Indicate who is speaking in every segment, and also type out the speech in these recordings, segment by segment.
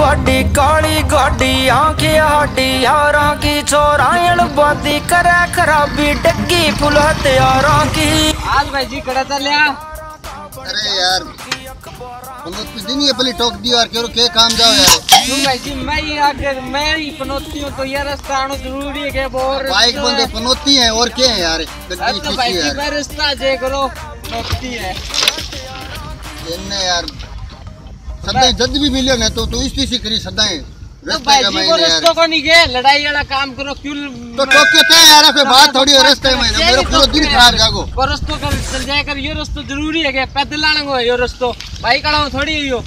Speaker 1: बड़ी काली गाड़ी आँखें हाडी यारा की चोरायण बादी करे खराबी डग्गी फुल हथियारा की।
Speaker 2: आज भाई जी कड़ा चलिया
Speaker 3: अरे यार हम तो कुछ दिन ये पहले टोक दियो यार क्यों के काम जाओ यार।
Speaker 2: क्यों भाई जी मैं ही आकर मैं ही पनौती हूँ तो ये रास्ता आना ज़रूरी है कि बोर
Speaker 3: बाइक बंदे पनौती हैं और क्या है यार
Speaker 2: तो भाई जी मैं रास्ता जे करो पनौती है।
Speaker 3: यार सदाई जद भी मिले ना तो तो इसी करी सदाई
Speaker 2: तो
Speaker 3: रास्ते
Speaker 2: भाई
Speaker 3: का
Speaker 2: जी को नहीं गए लड़ाई वाला काम करो क्यों
Speaker 3: तो टोक थे यार बात थोड़ी है रास्ते में मेरा पूरा दिन खराब जागो।
Speaker 2: कर चल जाए कर ये रास्ता ज़रूरी है कि पैदल आने को ये रास्तों। बाइक आना थोड़ी है यो।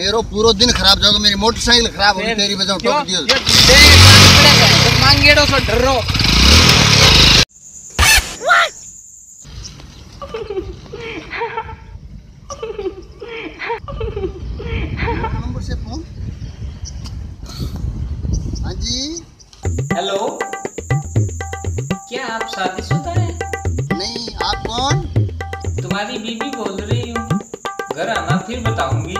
Speaker 3: मेरो पूरा दिन खराब जागो मेरी मोटरसाइकिल खराब होगी तेरी वजह टोक दियो।
Speaker 2: मांगेड़ो सो डरो।
Speaker 3: से फ़ोन हाँ जी।
Speaker 4: हेलो। क्या आप शादीशुदा हैं?
Speaker 3: नहीं आप कौन?
Speaker 4: तुम्हारी बीबी बोल रही हूँ। घर आना फिर बताऊँगी।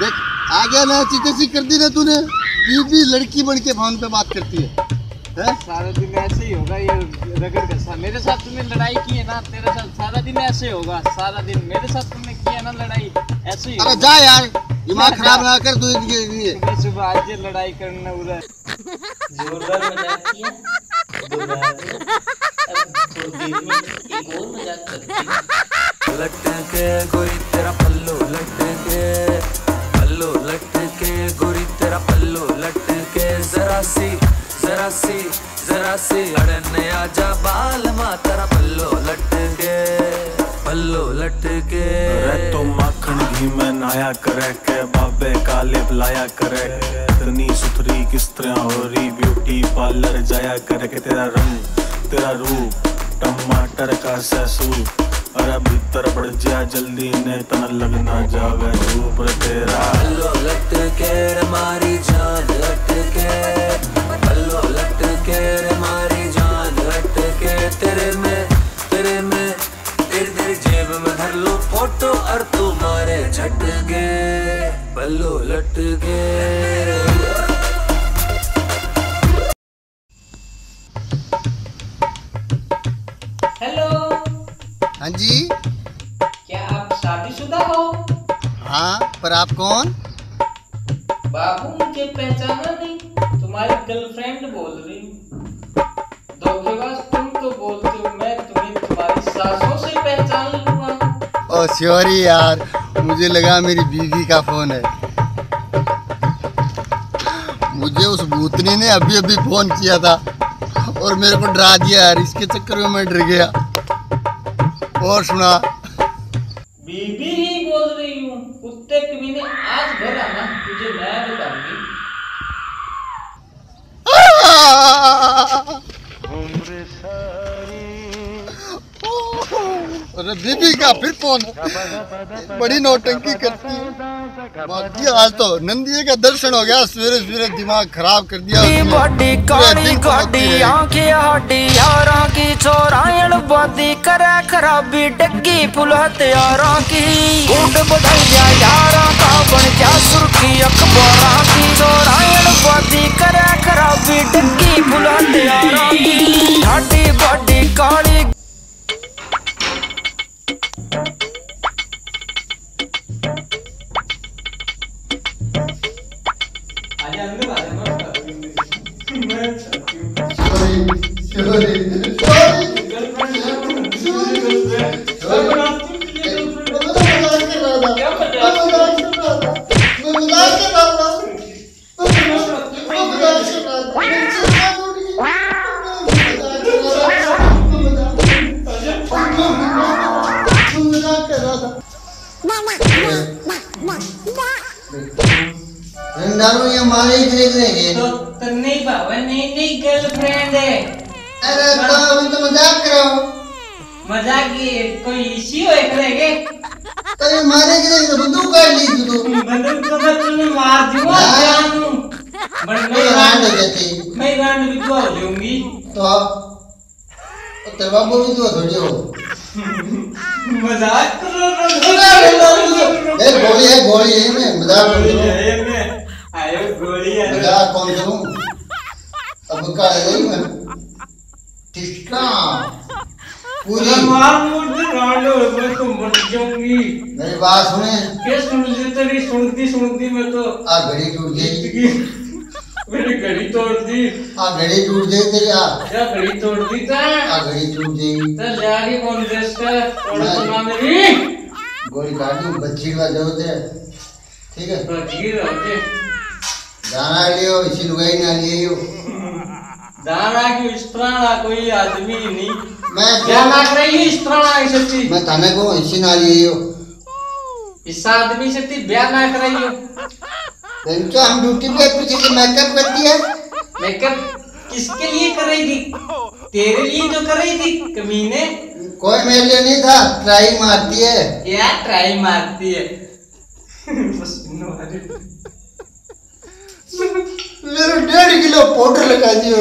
Speaker 3: देख आ गया ना चीज़ें सी कर दी ना तूने। बीबी लड़की बन के फ़ोन पे बात करती है। हैं?
Speaker 2: सारा दिन ऐसे ही होगा ये रगड़ का मेरे साथ तुमने लड़ाई की है ना तेरे साथ सारा दिन ऐसे होगा। सारा दिन मेरे साथ तुमने है ना लड़ाई? ऐसे
Speaker 3: अरे जा यार दिमाग खराब ना कर तू ये ये
Speaker 2: सुबह आज ये लड़ाई करना उड़ा
Speaker 4: जोरदार मज़ाक किया दोबारा थोड़ी देर में एक और मज़ाक करती
Speaker 5: लटके गोरी तेरा पल्लो लटके पल्लो लटके गोरी तेरा पल्लो लटके जरा सी जरा सी जरा सी। अड़ने आजा बाल मा तेरा पल्लो लटके।
Speaker 6: तो माखन घी में नहाया करे के बाबे का लिप लाया करे। इतनी सुथरी किस तरह हो रही ब्यूटी पार्लर जाया करे के तेरा रंग तेरा रूप टमाटर का ससूप अरे भीतर बढ़ जा जल्दी ने तना लगना जावे धूप तेरा।
Speaker 5: पल्लो लटके। तुम्हारे झटके पल्लो लटके।
Speaker 4: हेलो
Speaker 3: हाँ जी।
Speaker 4: क्या आप शादीशुदा हो?
Speaker 3: हाँ पर आप कौन?
Speaker 4: बाबू मुझे पहचाना नहीं। तुम्हारी गर्लफ्रेंड बोल रही
Speaker 3: ओ सॉरी यार। मुझे लगा मेरी बीवी का फ़ोन है। मुझे उस भूतनी ने अभी अभी फ़ोन किया था और मेरे को डरा दिया यार। इसके चक्कर में मैं डर गया। और सुना।
Speaker 4: बीबी ही बोल रही हूँ कुत्ते कमीने आज घर आना तुझे मैं बताऊँगी।
Speaker 3: अरे बीबी का फिर फ़ोन। बड़ी नौटंकी करती है। बाकी आज तो नंदिए का दर्शन हो गया सवेरे सवेरे दिमाग खराब कर दिया
Speaker 1: की
Speaker 3: उसने।
Speaker 1: बड़ी
Speaker 3: पूरे
Speaker 1: काली गाड़ी आँखें हाडी यारा की चोरायण बादी करे खराबी डग्गी फुल हथियारा की। यारा का बन जा सुर्खी अखबारा की चोरायण बादी करे खराबी डग्गी
Speaker 4: आजा अंदर आजा मत कर। मैं चाहती हूँ
Speaker 3: Sorry, sorry, sorry। डालो ये मारे ही देख लेंगे
Speaker 4: तो तो नहीं बाबा नहीं नहीं गर्लफ्रेंड है।
Speaker 3: अरे तो हम तो मज़ाक कर रहा हूँ।
Speaker 4: मज़ाक ये कोई इश्यू है करेंगे
Speaker 3: तो ये मारे के लिए बंदूक काट ली तू तो।
Speaker 4: बंदूक तो मैं तुम्हें मार दूँगा
Speaker 3: हाँ।
Speaker 4: जानू। बड़ी
Speaker 3: तो
Speaker 4: मैं
Speaker 3: रांड हो जाती
Speaker 4: मैं रांड विधवा हो जाऊँगी।
Speaker 3: तो तो तेरे बाबू भी तो थोड़ी हो।
Speaker 4: मज़ाक कर रहा
Speaker 3: ए गोली है मैं मज़ाक कौन
Speaker 4: गोली
Speaker 3: करूँ
Speaker 4: है।
Speaker 3: कौन करूँ अब का है गई मैं। टिस्का पूरी।
Speaker 4: अगर मुझे गांडो मैं तो मर जाऊँगी।
Speaker 3: मेरी बात सुने।
Speaker 4: क्या सुन ली तेरी? सुनती सुनती मैं तो।
Speaker 3: आ घड़ी टूट गई।
Speaker 4: मेरी घड़ी तोड़ दी।
Speaker 3: आ घड़ी टूट गई तेरी आ।
Speaker 4: क्या घड़ी तोड़ दी था
Speaker 3: आ घड़ी टूट गई।
Speaker 4: तो जाके कौन देश का? और सुना मेरी?
Speaker 3: गोली काट दूँ बच्ची का जो दे ठीक है?
Speaker 4: फकीर होते
Speaker 3: जाना लियो इसी लुगाई ना लियो
Speaker 4: दाना की इस तरह कोई आदमी नहीं।
Speaker 3: मैं
Speaker 4: जाना रही इस तरह ऐसे थी
Speaker 3: मैं थाने को इसी ना लियो
Speaker 4: इस आदमी से थी ब्याह ना कराइयो
Speaker 3: क्या हम ड्यूटी पे पीछे से मेकअप करती है?
Speaker 4: मेकअप किसके लिए करेगी? तेरे लिए जो करेगी कमीने।
Speaker 3: कोई मेरे लिए नहीं था ट्राई मारती है।
Speaker 4: क्या ट्राई मारती है? पसीनों वाली।
Speaker 3: मेरे डेढ़ किलो पाउडर लगा दियो